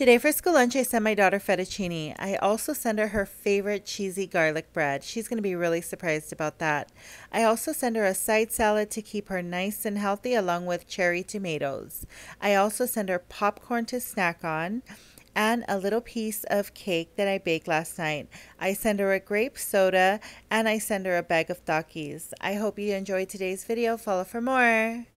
Today for school lunch, I sent my daughter fettuccine. I also send her her favorite cheesy garlic bread. She's going to be really surprised about that. I also send her a side salad to keep her nice and healthy, along with cherry tomatoes. I also send her popcorn to snack on and a little piece of cake that I baked last night. I send her a grape soda and I send her a bag of Takis. I hope you enjoyed today's video. Follow for more.